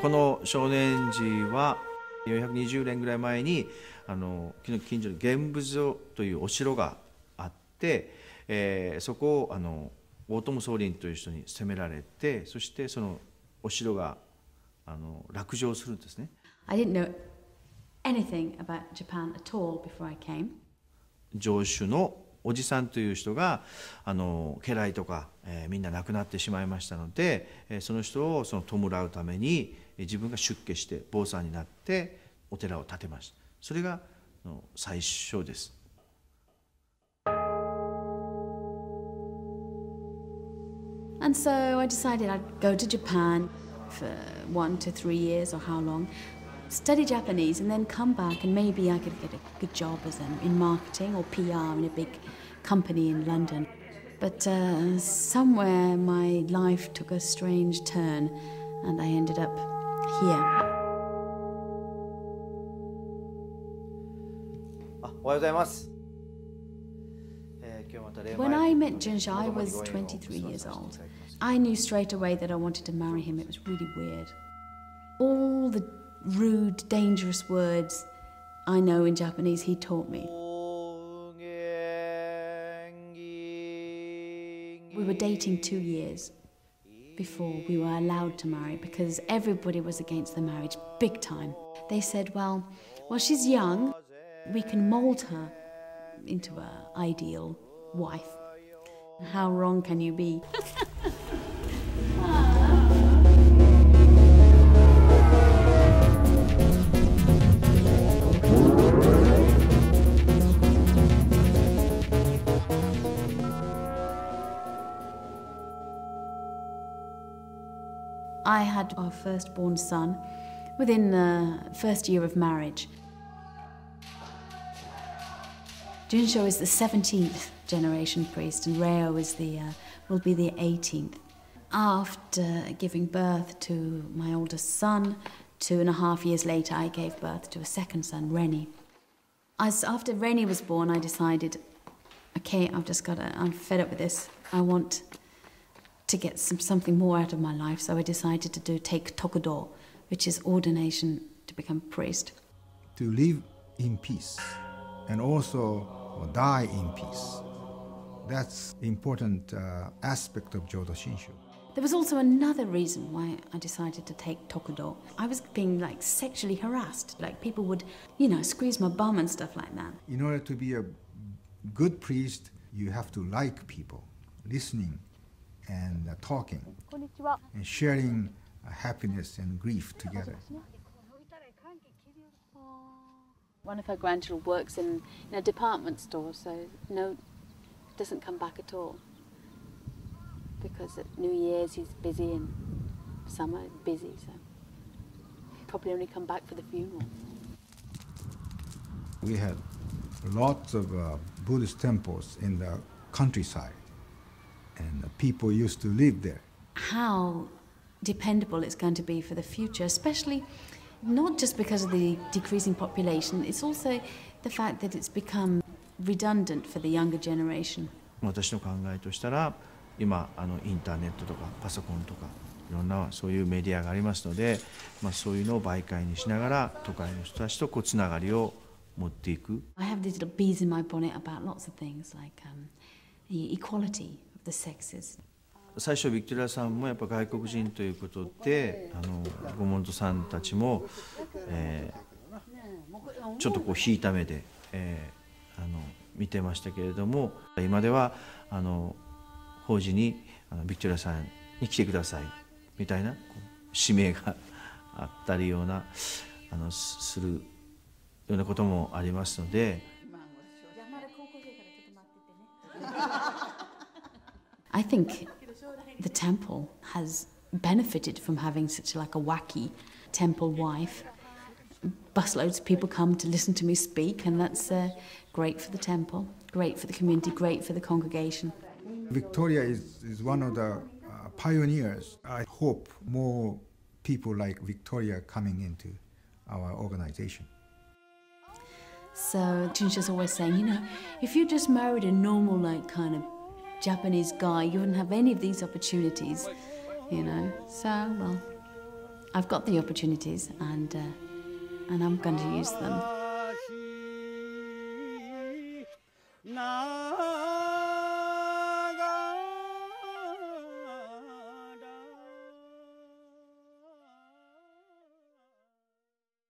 この少年寺は420年ぐらい前にあの近所に玄武城というお城があって、えー、そこをあの大友宗麟という人に攻められてそしてそのお城があの落城するんですね。I didn't know anything about Japan at all before I came. 城主のおじさんという人があの家来とか、えー、みんな亡くなってしまいましたので、えー、その人をその弔うために自分が出家して坊さんになってお寺を建てました。それが最初です。And so I decided I'd go to Japan for one to three years or how long, study Japanese, and then come back and maybe I could get a good job as um, in marketing or PR in a big company in London. But uh, somewhere my life took a strange turn and I ended up here. Ah, when I met Junsho, I was 23 years old. I knew straight away that I wanted to marry him. It was really weird. All the rude, dangerous words I know in Japanese, he taught me. We were dating two years before we were allowed to marry because everybody was against the marriage, big time. They said, well, well, she's young, we can mold her into an ideal wife. How wrong can you be? I had our firstborn son within the first year of marriage. Junsho is the 17th generation priest, and Reo is the, uh, will be the 18th. After giving birth to my oldest son, two and a half years later, I gave birth to a second son, Rennie. As after Rennie was born, I decided, okay, I've just got to, I'm fed up with this. I want to get some, something more out of my life, so I decided to do take tokudo, which is ordination to become priest. To live in peace and also die in peace. That's important uh, aspect of Jodo Shinshu. There was also another reason why I decided to take Tokudo. I was being like sexually harassed. Like people would, you know, squeeze my bum and stuff like that. In order to be a good priest, you have to like people, listening and uh, talking and sharing uh, happiness and grief together. One of her grandchildren works in, in a department store, so no, doesn't come back at all. Because at New Year's he's busy and summer busy, so he probably only come back for the funeral. We had lots of uh, Buddhist temples in the countryside and people used to live there. How dependable it's going to be for the future, especially not just because of the decreasing population, it's also the fact that it's become redundant for the younger generation. 私の考えとしたら今あのインターネットとかパソコンとかいろんなそういうメディアがありますので、まあ、そういうのを媒介にしながら都会の人たちとこうつながりを持っていく。I have these little bees in my bonnet about lots of things like、um, equality the sexes. 最初ビクトリアさんもやっぱ外国人ということであのゴモントさんたちも、えー、ちょっとこう引いた目で、えー、あの見てましたけれども今ではあの法事にあのビクトリアさんに来てくださいみたいな指名が あったりようなあのするようなこともありますので。Think the temple has benefited from having such like a wacky temple wife. Busloads of people come to listen to me speak, and that's uh, great for the temple, great for the community, great for the congregation. Victoria is, is one of the uh, pioneers. I hope more people like Victoria coming into our organization. So Junsho's always saying, you know, if you just married a normal, like, kind of Japanese guy, you wouldn't have any of these opportunities, you know. So, well, I've got the opportunities and, uh, and I'm going to use them.